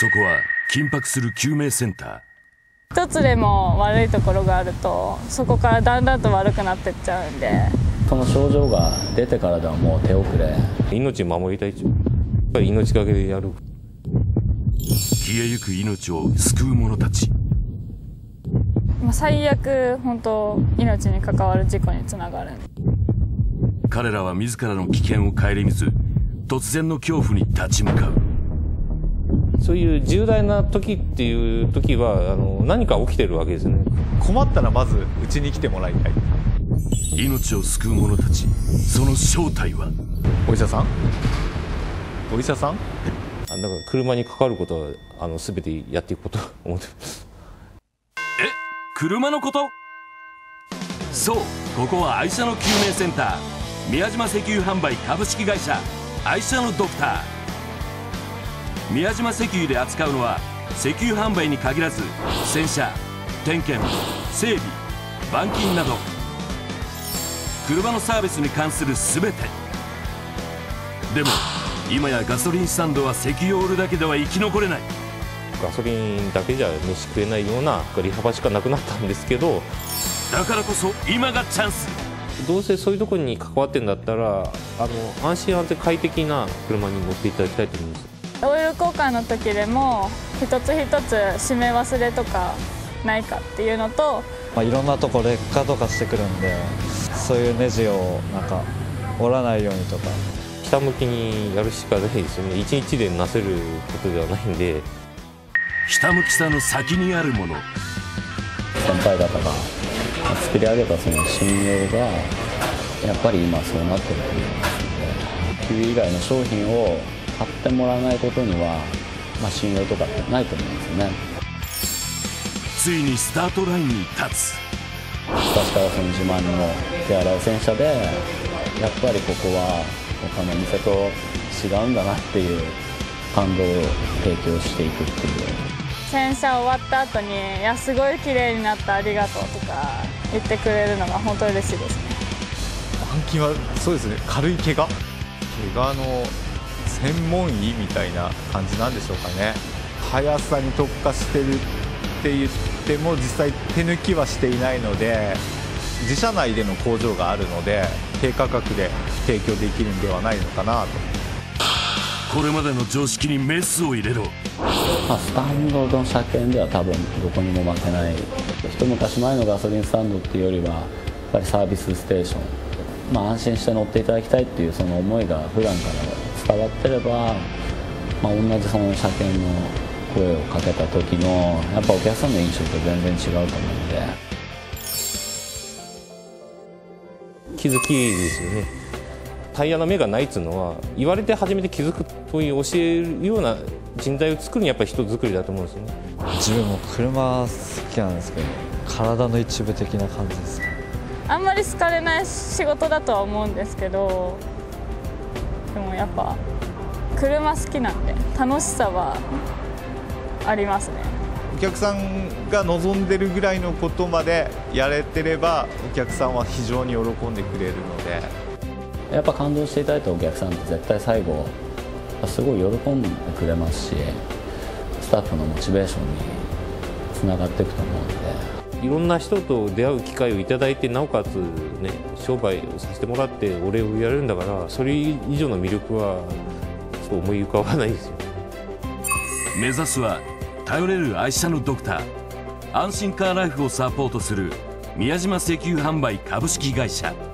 そこは緊迫する救命センター。一つでも悪いところがあるとそこからだんだんと悪くなってっちゃうんで。その症状が出てからではもう手遅れ。命守りたいっちゅう。やっぱり命がけでやる。消えゆく命を救う者たち。最悪本当命に関わる事故につながる彼らは自らの危険を顧みず突然の恐怖に立ち向かうそういう重大な時っていう時はあの何か起きてるわけですね。困ったらまずうちに来てもらいたい。命を救う者たちその正体は？お医者さん？お医者さん？だから車にかかることはあの全てやっていくこと思ってます。え？車のこと？そうここは愛車の救命センター。宮島石油販売株式会社愛車のドクター宮島石油で扱うのは石油販売に限らず洗車点検整備板金など。車のサービスに関する全て。でも今やガソリンスタンドは石油を売るだけでは生き残れない。ガソリンだけじゃ飯食えないような利幅しかなくなったんですけど。だからこそ今がチャンス。どうせそういうところに関わってんだったらあの安心安全快適な車に乗っていただきたいと思いますオイル交換の時でも一つ一つ締め忘れとかないかっていうのと、まあ、いろんなとこ劣化とかしてくるんでそういうネジをなんか折らないようにとか。ひたむきにやるしかないですよね。一日でなせることではないんで。ひたむきさの先にあるもの。先輩方が作り上げたその信用がやっぱり今そうなってると思います以外の商品を買ってもらわないことには、まあ、信用とかってないと思うんですよね。ついにスタートラインに立つ。昔からその自慢の手洗い洗車でやっぱりここは他の店と違うんだなっていう感動を提供していくっていう。洗車終わった後に「いやすごい綺麗になったありがとう」とか言ってくれるのが本当嬉しいですね。板金はそうですね。軽い怪我。怪我の専門医みたいな感じなんでしょうかね。速さに特化してるって言っても実際手抜きはしていないので自社内での工場があるので低価格で提供できるんではないのかなと。これまでの常識にメスを入れろ、まあ、スタンドの車検では多分どこにも負けない。一昔前のガソリンスタンドっていうよりはやっぱりサービスステーション、まあ、安心して乗っていただきたいっていうその思いが普段から伝わってれば、まあ、同じその車検の声をかけた時のやっぱお客さんの印象と全然違うと思うので。気づきですよね。タイヤの目がないっつうのは言われて初めて気づくという教えるような人材を作るにやっぱり人作りだと思うんですよね。自分も車好きなんですけど体の一部的な感じですあんまり好かれない仕事だとは思うんですけどでもやっぱ車好きなんで楽しさはありますね。お客さんが望んでるぐらいのことまでやれてればお客さんは非常に喜んでくれるので。やっぱ感動していただいたお客さんって絶対最後すごい喜んでくれますしスタッフのモチベーションにつながっていくと思うのでいろんな人と出会う機会をいただいてなおかつね商売をさせてもらってお礼をやるんだからそれ以上の魅力はそう思い浮かばないですよ目指すは頼れる愛車のドクター安心カーライフをサポートする宮島石油販売株式会社。